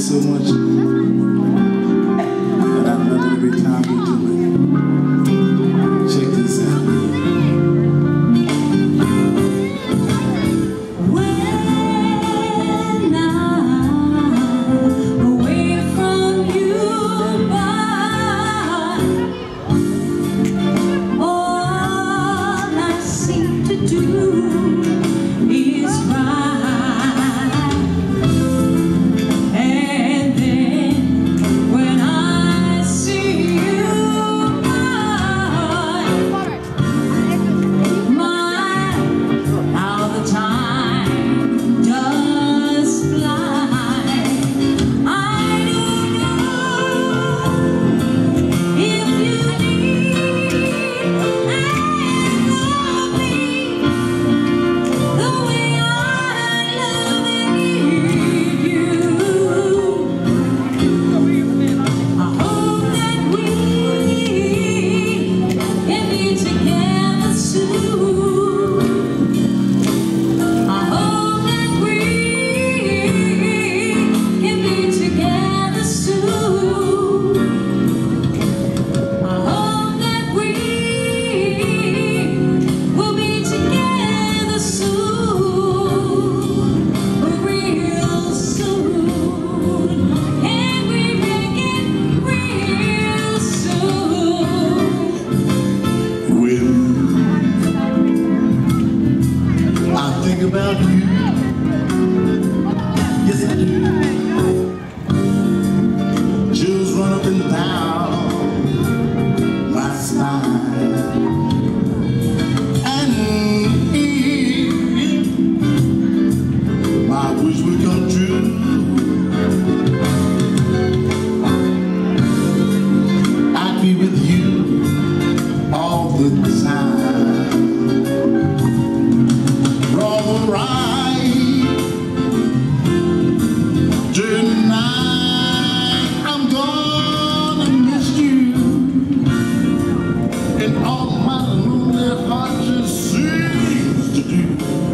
so much. And I love it every time we do it. Check this out. When about you, yes I do. Chills run up and down my spine, and my wish would come true. I'd be with you all the time. Tonight I'm gonna miss you. And all my lonely heart just seems to do.